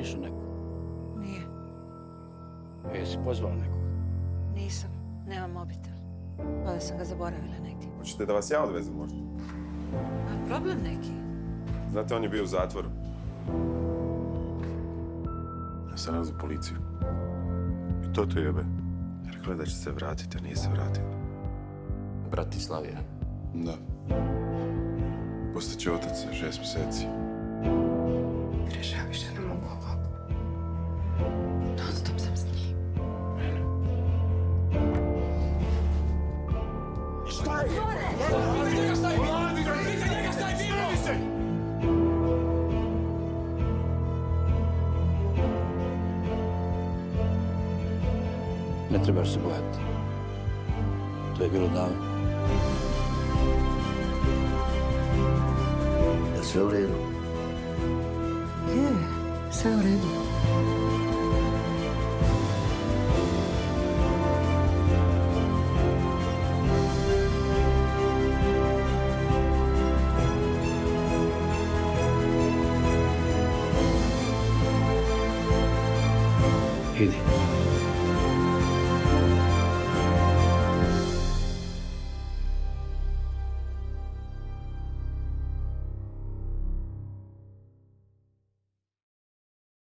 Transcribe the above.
naišao nekog? Nije, Jesi pozvao nekog? nisam. Nemam mobitel. Valjda sam ga zaboravila negdje. Hoćete da vas ja odvezem možda? A problem neki? Znate, on je bio u zatvoru. Ja sam nazvao policiju. I to te jebe. Rekla je da će se vratiti, a nije se vratila. Bratislavija. Da. Postaće otac za šest mjeseci. Stai! Vladimir, ja stai vivo! Vladimir, dite njega stai vivo! Stavi se! Ne trebaš se bojati. To je bilo davno. Je sve u redu? Je, sve u redu. भेजें